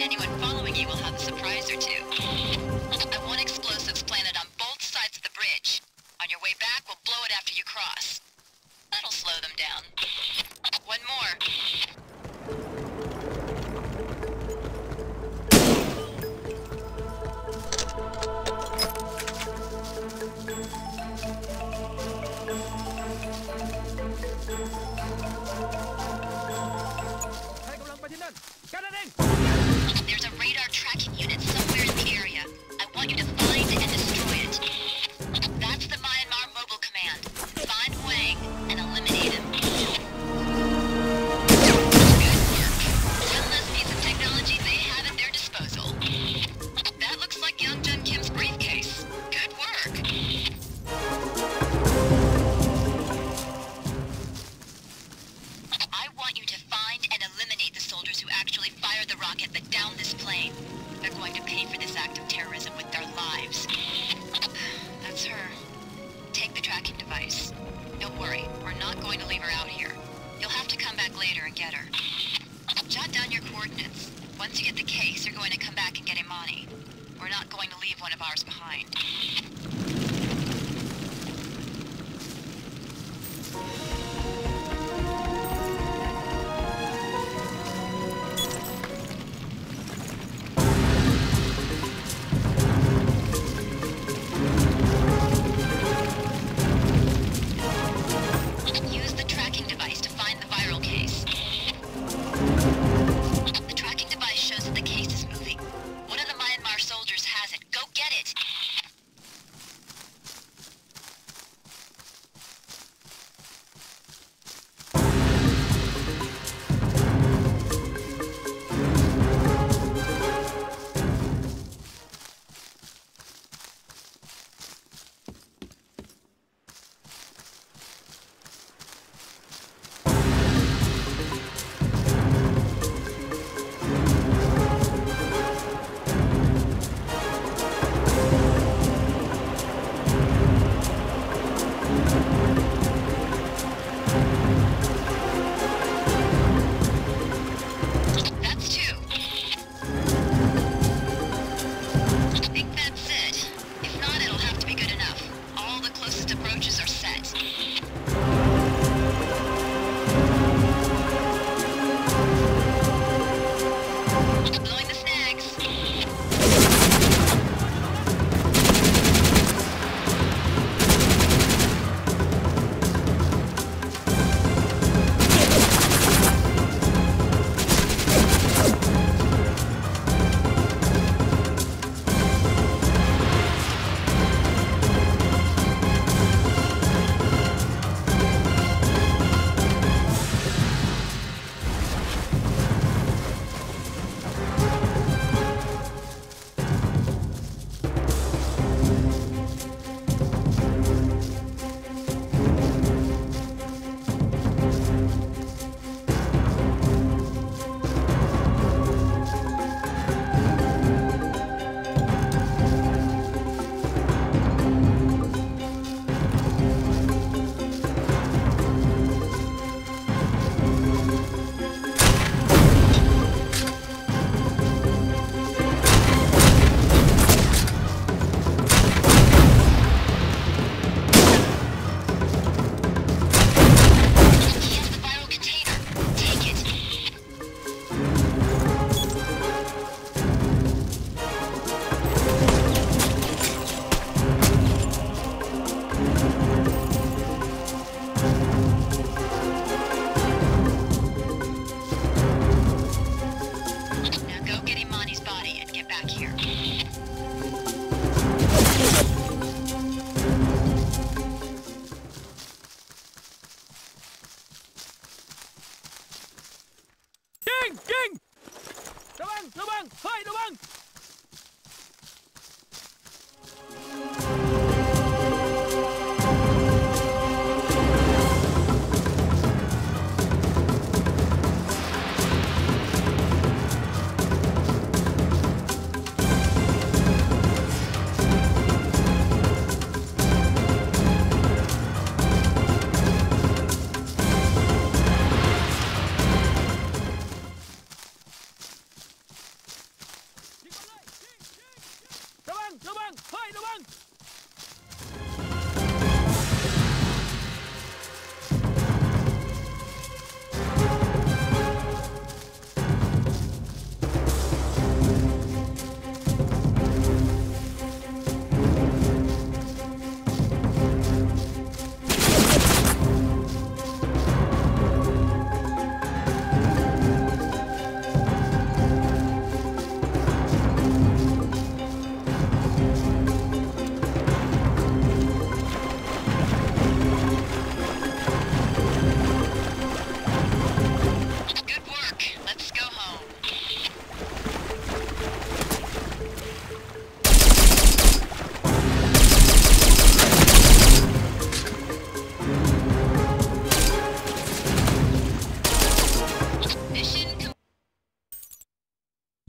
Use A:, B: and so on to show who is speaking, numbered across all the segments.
A: Anyone following you will have a surprise or two. I plane. They're going to pay for this act of terrorism with their lives. That's her. Take the tracking device. Don't worry, we're not going to leave her out here. You'll have to come back later and get her. Jot down your coordinates. Once you get the case, you're going to come back and get Imani. We're not going to leave one of ours behind. Đồng 板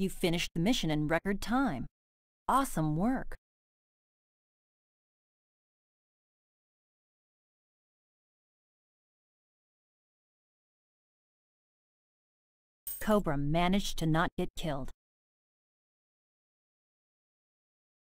B: You finished the mission in record time. Awesome work. Cobra managed to not get killed.